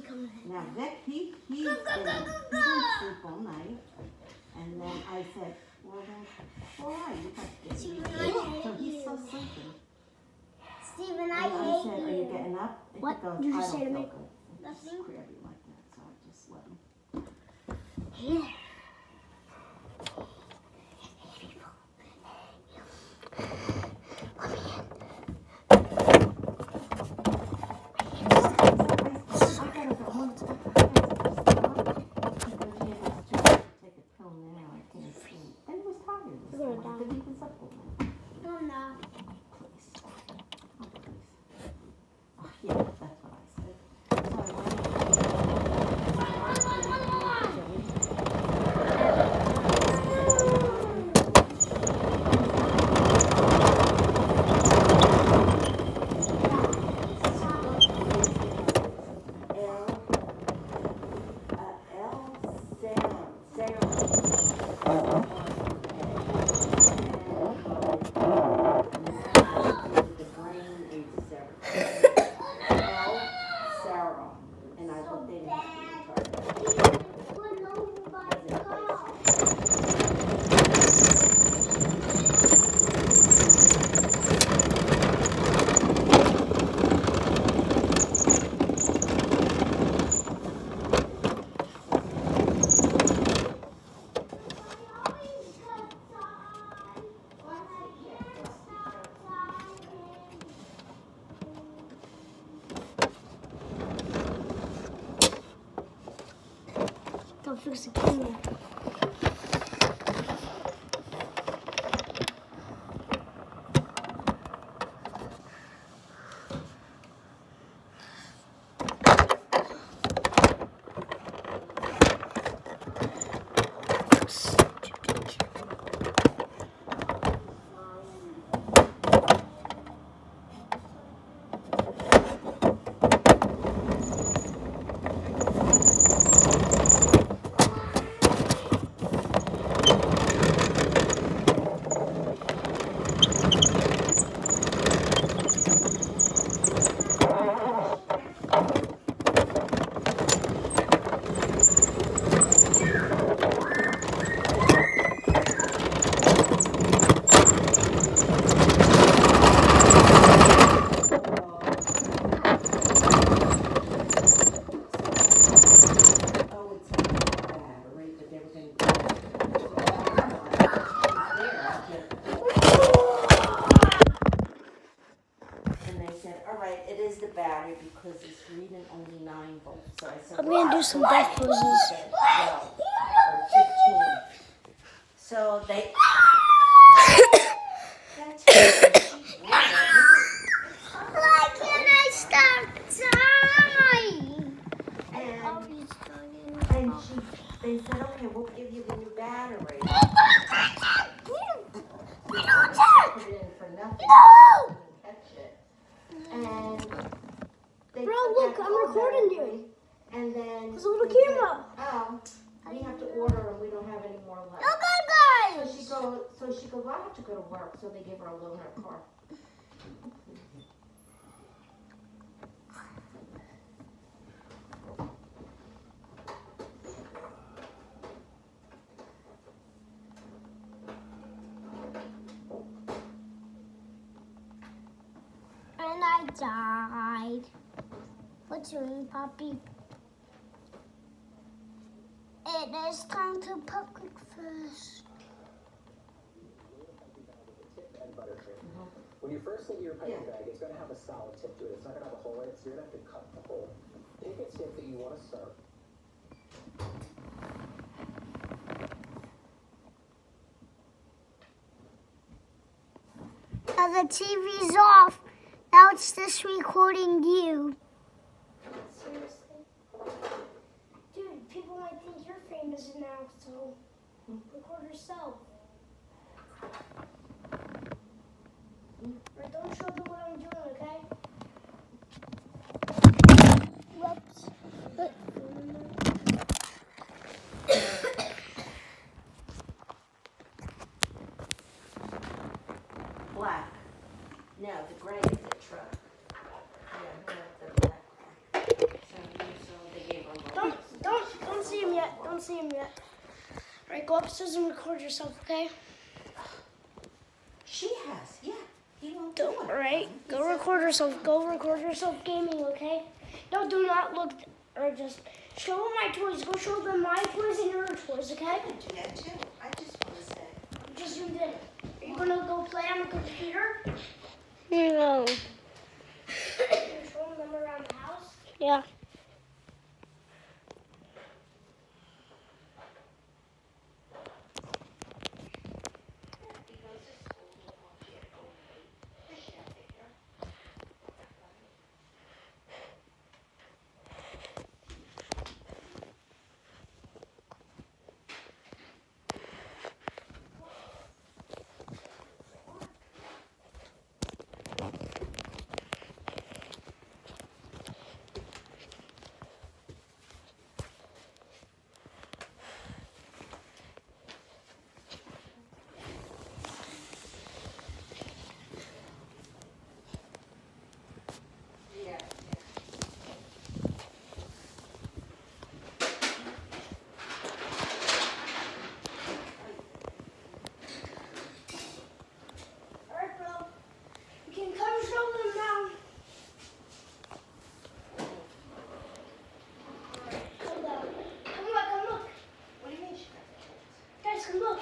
coming in. Now Vic, he he didn't, he didn't sleep all night, and then I said, well then, all right, you got to get. I hate So he's still you. sleeping. Steven, And I I said, are hate you you. getting up? And he What goes, did you I say to me? Nothing? like that, so I just let him. Yeah. I gotta go home. I gotta Take a pill now. I can't sleep. And he was tired this You're gonna morning. Didn't even supplement. No, I'm not. Please. Oh, please. Oh, yeah, that's what I said. So I went. L, uh, L, Sarah, Sarah. The brain is Sarah. L, Sarah, and I looked in and Don't fix the camera. Oh, it's a battery, but they were gonna. And they said, all right, it is the battery because it's reading only nine volts. So I said. I'm gonna do some death poses. Twelve or. So they. That's Why can't I stop time? And, Always dying. and she, they said, okay, we'll give you the new battery. We don't Put it in for nothing. No! Catch it. And they Bro, took look, that I'm whole recording battery, you. And then. There's a little they said, camera. Oh, we have to order and we don't have any more left. Look, So so she goes, well, I have to go to work, so they gave her a loaner car. And I died. What's doing, Poppy? It is time to public first. and buttercream. When you first hit your piping Yeah. bag, it's going to have a solid tip to it. It's not going to have a hole in it, so you're going to have to cut the hole. Pick a tip that you want to serve. Now the TV's off. Now it's just recording you. Seriously? Dude, people might think you're famous now, so record yourself. Don't show them what I'm doing, okay? Whoops. Black. No, the gray is the truck. Yeah, the black. So, so they gave them don't, don't, don't see him yet. don't see him yet. All right, go upstairs and record yourself, okay? She has, yeah. He won't Do, do it. all right, go record yourself. Go record yourself gaming, okay? No, do not look or just show them my toys. Go show them my toys and your toys, okay? I can do that too. I just want to say. Just you did. Are you gonna go play on the computer? No. You're them around the house. Yeah. Yeah. All right, bro. You can come show them now. All right, come down. Come look, come look. What do you mean she Guys, come look.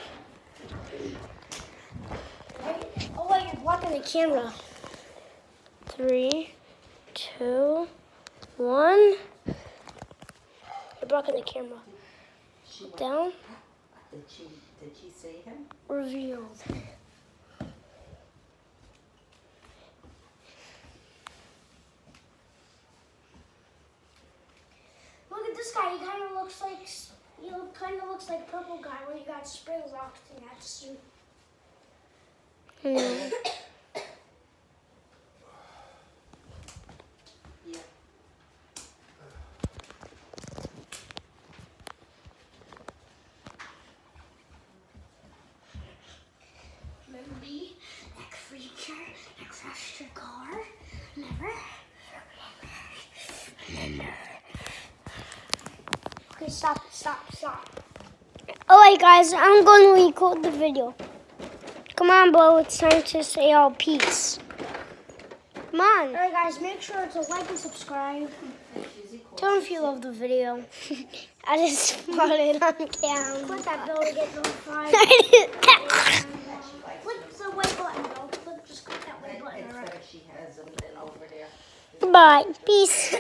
Right? Oh wait, you're blocking the camera. Three, two, one. You're blocking the camera. She Down. did she, did she see him? Revealed. Look at this guy. He kind of looks like he kind of looks like purple guy when he got spring locked in that suit. Hmm. Yeah. Remember me? That creature that crashed your car? Remember? Okay, stop, stop, stop. Wait, guys, I'm going to record the video. Come on, Bo. It's time to say all peace. Come on. Alright, guys, make sure to like and subscribe. Tell them if you love the video. I just farted on cam. Click that bell to get notified. She likes Click the white button, bro. Click, just click that white button. Alright. better she has them than over there. Goodbye. Peace.